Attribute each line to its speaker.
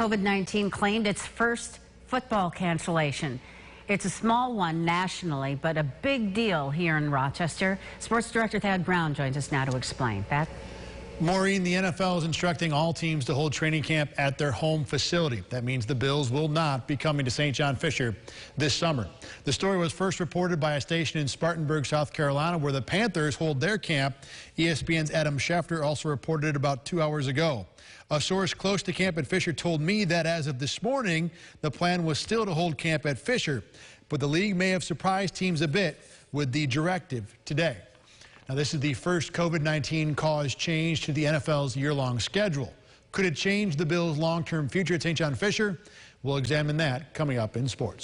Speaker 1: COVID-19 claimed its first football cancellation. It's a small one nationally, but a big deal here in Rochester. Sports Director Thad Brown joins us now to explain. Thad?
Speaker 2: Maureen, the NFL is instructing all teams to hold training camp at their home facility. That means the Bills will not be coming to St. John Fisher this summer. The story was first reported by a station in Spartanburg, South Carolina, where the Panthers hold their camp. ESPN's Adam Schefter also reported it about two hours ago. A source close to camp at Fisher told me that as of this morning, the plan was still to hold camp at Fisher, but the league may have surprised teams a bit with the directive today. Now, this is the first COVID-19 caused change to the NFL's year-long schedule. Could it change the Bills' long-term future St. John Fisher? We'll examine that coming up in sports.